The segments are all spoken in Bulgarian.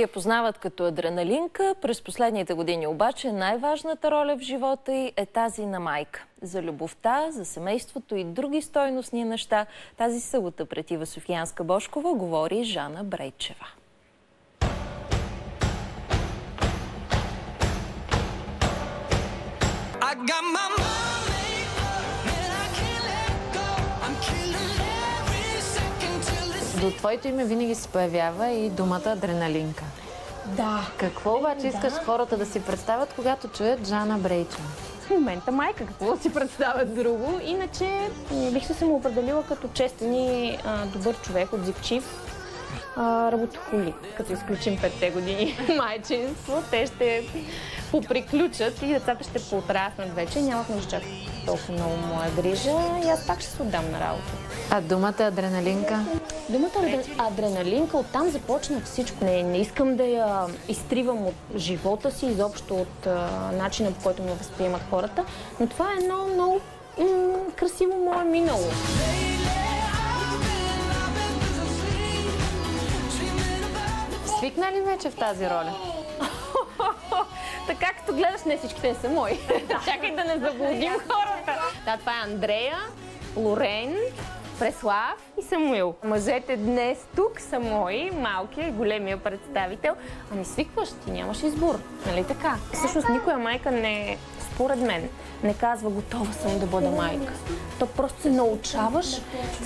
Всички я познават като адреналинка. През последните години обаче най-важната роля в живота й е тази на майка. За любовта, за семейството и други стойностни неща тази събота пред Ива Софиянска Бошкова говори Жана Брейчева. I got my До твоето име винаги се появява и думата адреналинка. Да. Какво обаче искаш хората да си представят, когато чуят Жана Брейчева? В момента майка, какво да си представят друго. Иначе бих се самоопределила като честен и а, добър човек, отзивчив, а, работохолик. Като изключим петте години майчинство, те ще поприключат и децата ще поотраснат вече. Нямат нужда чак толкова много моя грижа и аз пак ще се отдам на работа. А думата адреналинка? Думата адре- адреналинка, оттам започна всичко. Не, не искам да я изтривам от живота си, изобщо от а, начина по който ме възприемат хората, но това е едно много красиво мое минало. Свикна ли вече в тази роля? Така като гледаш, не всичките не са мои. Чакай да не заблудим хората. Да, това е Андрея, Лорен, Преслав и Самуил. Мъжете днес тук са мои, малкия и големия представител. Ами свикваш, ти нямаш избор, нали така? Всъщност никоя майка не, според мен, не казва готова съм да бъда майка. То просто се научаваш,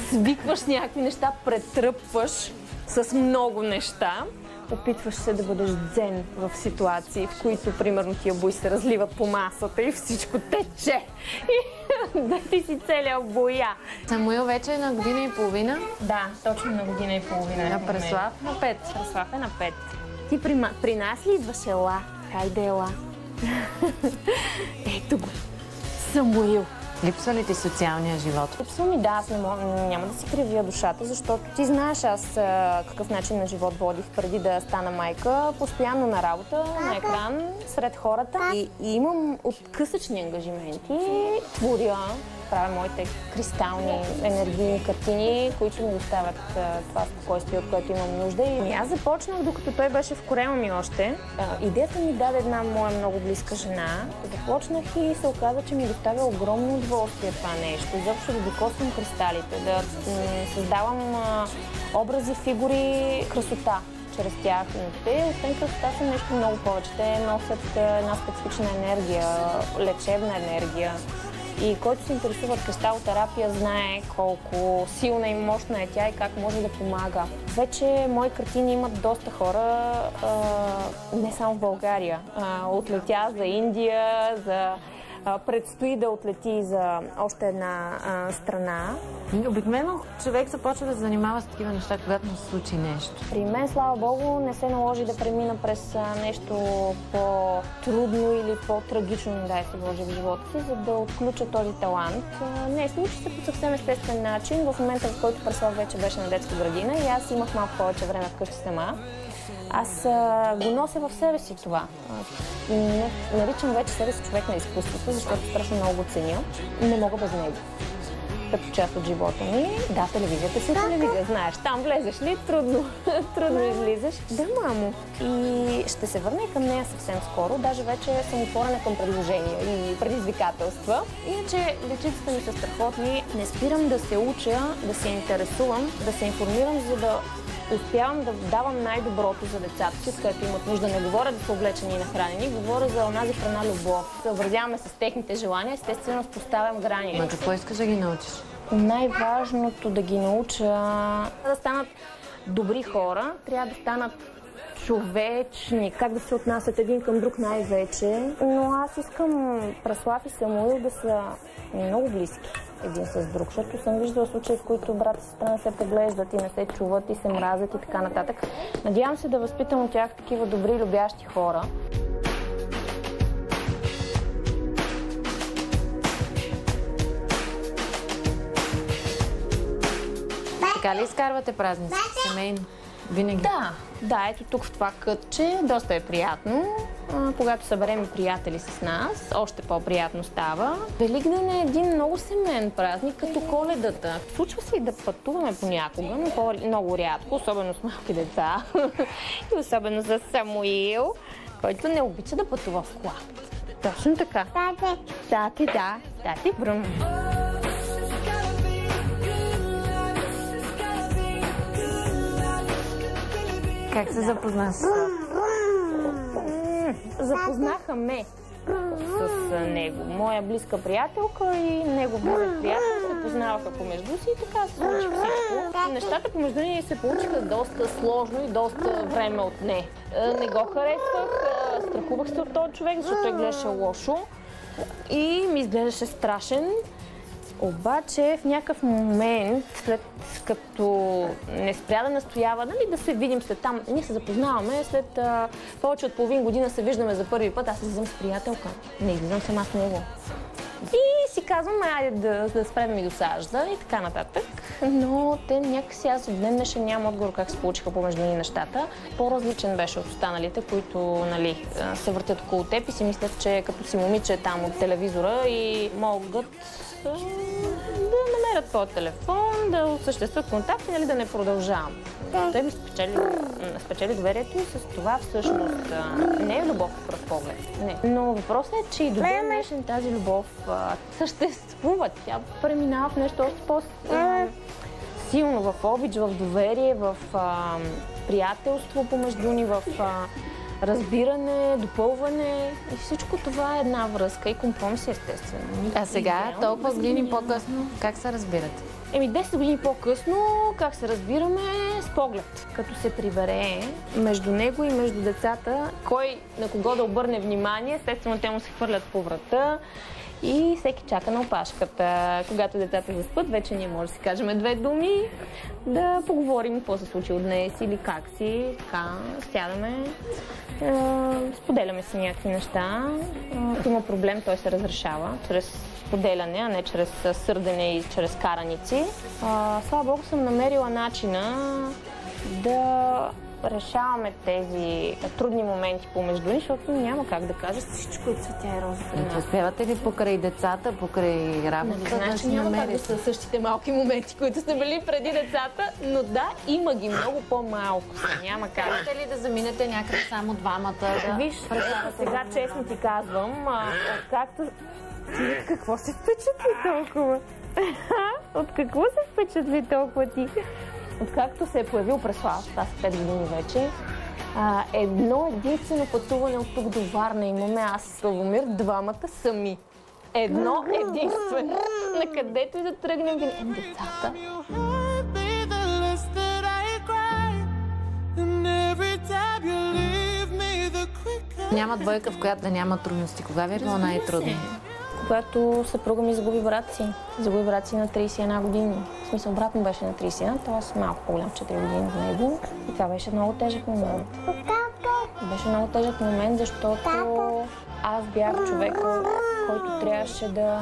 свикваш някакви неща, претръпваш с много неща Опитваш се да бъдеш дзен в ситуации, в които, примерно, тия бои се разливат по масата и всичко тече. И да ти си целият боя. Самуил вече е на година и половина, Да, точно на година и половина. е в а момента. Преслав на пет. Преслав е на пет. Ти при, при нас ли идваш ела? Хайде ела. Ето го. Самуил. Липсва ли ти социалния живот? Липсва ми, да, аз не мога, няма да си кривия душата, защото ти знаеш аз какъв начин на живот водих преди да стана майка. Постоянно на работа, на екран, сред хората. И, и имам откъсъчни ангажименти. Творя, правя моите кристални енергийни картини, които ми доставят това спокойствие, от което имам нужда. И аз започнах, докато той беше в корема ми още. Идеята ми даде една моя много близка жена. Започнах и се оказа, че ми доставя огромно удоволствие това нещо. Изобщо да докосвам кристалите, да създавам образи, фигури, красота чрез тях. Но те, освен красота, са нещо много повече. Те носят една специфична енергия, лечебна енергия. И който се интересува от кристалотерапия, знае колко силна и мощна е тя и как може да помага. Вече мои картини имат доста хора, а, не само в България. А, отлетя за Индия, за предстои да отлети за още една а, страна. Обикновено човек започва да се занимава с такива неща, когато му се случи нещо. При мен, слава Богу, не се наложи да премина през нещо по-трудно или по-трагично, не дай се Боже, в живота си, за да отключа този талант. Не, случи се по съвсем естествен начин. В момента, в който Преслав вече беше на детска градина и аз имах малко повече време вкъщи сама. Аз а, го нося в себе си това. Не- наричам вече себе си човек на изкуството, защото страшно много го ценя. Не мога без него като част от живота ми. Да, телевизията си е телевизия, знаеш. Там влезеш ли, трудно, трудно излизаш. Да, мамо. И ще се върна и към нея съвсем скоро. Даже вече съм отворена към предложения и предизвикателства. Иначе лечиците ми са страхотни. Не спирам да се уча, да се интересувам, да се информирам, за да успявам да давам най-доброто за децата си, което имат нужда. Не говоря да са облечени и нахранени, говоря за онази храна любов. Съобразяваме с техните желания, естествено поставям грани. На какво искаш да ги научиш? Най-важното да ги науча да станат добри хора, трябва да станат човечни, как да се отнасят един към друг най-вече. Но аз искам Преслав и Самуил да са много близки един с друг, защото съм виждала случаи, в които брат и сестра не се поглеждат и не се чуват и се мразят и така нататък. Надявам се да възпитам от тях такива добри, любящи хора. Така ли изкарвате празници? Семейно? Винаги? Да, да, ето тук в това кътче, доста е приятно. Когато съберем приятели с нас, още по-приятно става. Великден е един много семейен празник, като коледата. Случва се и да пътуваме понякога, но по- много рядко, особено с малки деца. и особено за Самуил, който не обича да пътува в кола. Точно така. Тате. Тате, да. Тате, бръм. Как се запозна с Запознаха ме с него. Моя близка приятелка и негов близък приятел се познаваха помежду си и така се случи всичко. Нещата помежду ни се получиха доста сложно и доста време от не. Не го харесвах, страхувах се от този човек, защото той гледаше лошо и ми изглеждаше страшен. Обаче в някакъв момент, след като не спря да настоява, нали, да се видим след там, ние се запознаваме, след а, повече от половин година се виждаме за първи път, аз излизам с приятелка, не излизам сама с него. И си казвам, айде да, да спре да ми досажда и така нататък. Но те някакси аз в ден днешен нямам отговор как се получиха помежду ни нещата. По-различен беше от останалите, които нали, се въртят около теб и си мислят, че като си момиче там от телевизора и могат да намерят твоя телефон, да осъществят контакт и нали, да не продължавам. Той ми спечели, спечели доверието и с това всъщност не е любов в пръв поглед. Не. Но въпросът е, че и до ден днешен тази любов съществува. Тя преминава в нещо още по-силно, в обич, в доверие, в а, приятелство помежду ни, в а, разбиране, допълване и всичко това е една връзка и компромис естествено. А сега, толкова години по-късно, как се разбирате? Еми 10 години по-късно, как се разбираме, с поглед. Като се прибере между него и между децата, кой на кого да обърне внимание, естествено те му се хвърлят по врата и всеки чака на опашката. Когато децата заспът, вече ние може да си кажем две думи, да поговорим какво се случи днес или как си, така, сядаме, е, споделяме си някакви неща. Ако има проблем, той се разрешава чрез споделяне, а не чрез сърдене и чрез караници. А, слава Богу съм намерила начина да решаваме тези трудни моменти помежду ни, защото няма как да кажа всичко е цветя и роза при нас. Успявате ли покрай децата, покрай Нали, работа знаеш, да няма как да намерите? са същите малки моменти, които са били преди децата, но да, има ги много по-малко. Няма как. Можете ли да заминете някъде само двамата? Да... Виж, сега честно ти казвам, а, откакто... Ти от какво се впечатли толкова? от какво се впечатли толкова ти? Откакто се е появил Преслав, това са 5 години вече, а, едно единствено пътуване от тук до Варна имаме аз и Славомир, двамата сами. Едно единствено. На където и да тръгнем, винаги. Е, децата. Няма двойка, в която да няма трудности. Кога ви е било най-трудно? Когато съпруга ми загуби брат си. Загуби брат си на 31 години. В смисъл, брат му беше на 31, т.е. малко по-голям, 4 години от него. И това беше много тежък момент. Беше много тежък момент, защото аз бях човека, който трябваше да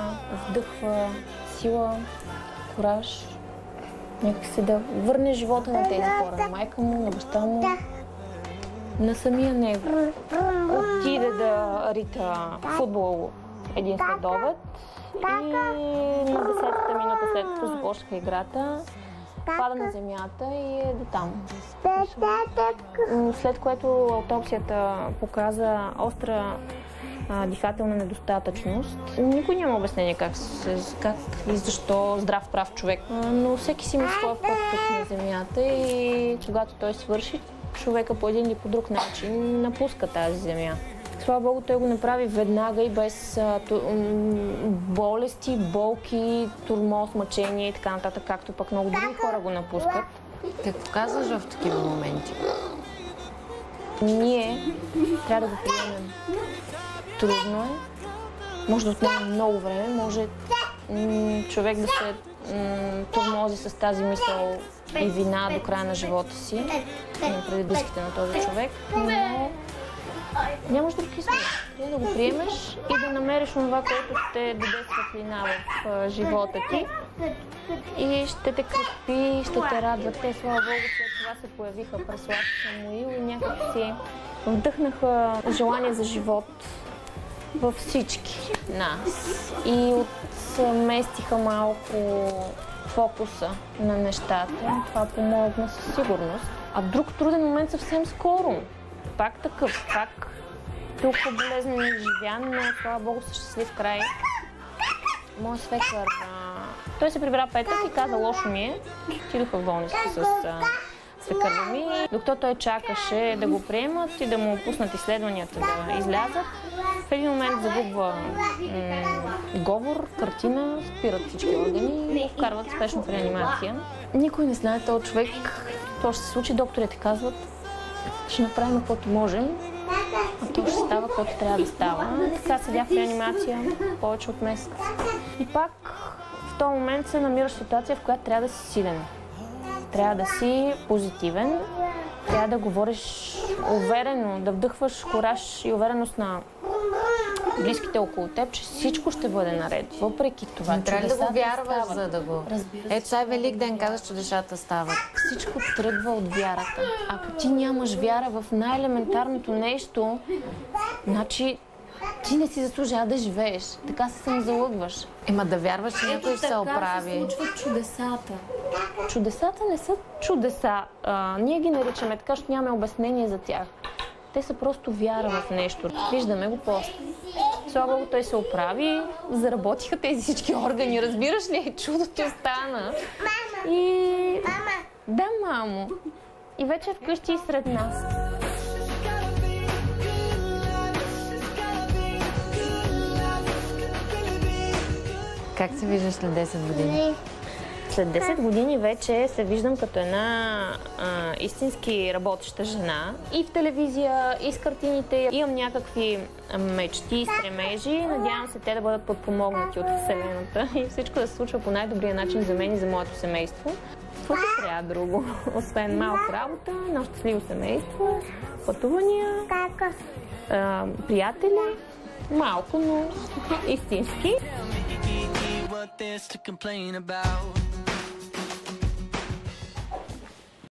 вдъхва сила, кораж, някакси да върне живота на тези хора, на майка му, на баща му, на самия него. Отиде да рита футбол един следобед и на 10-та минута след като започнаха играта, пада на земята и е до там. След което аутопсията показа остра а, дихателна недостатъчност. Никой няма обяснение как, как и защо здрав прав човек. Но всеки си има своя път тук на земята и когато той свърши, човека по един или по друг начин напуска тази земя. Слава Богу, той го направи веднага и без а, ту, м, болести, болки, турмоз, мъчение и така нататък, както пък много други хора го напускат. Какво казваш в такива моменти? Ние трябва да го приемем. Трудно е. Може да отнеме много време. Може човек да се м, тормози с тази мисъл и вина до края на живота си. Преди близките на този човек. Но нямаш друг избор. Трябва да го приемеш и да намериш това, което ще даде светлина в живота ти. И ще те крепи, ще те радва. Те, слава Богу, след това се появиха Преслав Самуил и някак си вдъхнаха желание за живот във всички нас и отместиха малко фокуса на нещата. Това помогна със сигурност. А друг труден момент съвсем скоро. Пак такъв, пак толкова болезнено изживян, но слава Богу с щастлив край. Моят свекър, а, той се прибра петък и каза, лошо ми е. Отидоха в болница с свекърва ми. Докато той чакаше да го приемат и да му пуснат изследванията да излязат, в един момент загубва говор, картина, спират всички органи и го вкарват спешно в реанимация. Никой не знае този човек, какво ще се случи. Докторите казват, ще направим каквото можем, а то ще става каквото трябва да става. Така седя в реанимация повече от месец. И пак в този момент се намираш в ситуация, в която трябва да си силен. Трябва да си позитивен, трябва да говориш уверено, да вдъхваш кораж и увереност на близките около теб, че всичко ще бъде наред. Въпреки това, Не трябва ли да го вярваш, стават. за да го... Разбира се. Ето сега е Велик ден, казваш, че чудесата стават. Всичко тръгва от вярата. Ако ти нямаш вяра в най-елементарното нещо, значи ти не си заслужава да живееш. Така се самозалъгваш. Ема да вярваш, че някой ще се оправи. случват чудесата. Чудесата не са чудеса. А, ние ги наричаме така, защото нямаме обяснение за тях. Те са просто вяра в нещо. Виждаме го после. Слава Богу, той се оправи, заработиха тези всички органи, разбираш ли? Чудото ти остана. И... Да, мамо. И вече е вкъщи и сред нас. Как се виждаш след 10 години? След 10 години вече се виждам като една а, истински работеща жена. И в телевизия, и с картините. Имам някакви мечти и стремежи. Надявам се те да бъдат подпомогнати от Вселената и всичко да се случва по най-добрия начин за мен и за моето семейство. Какво ще трябва друго? Освен малко работа, едно щастливо семейство, пътувания, а, приятели. Малко, но истински. What there's to complain about?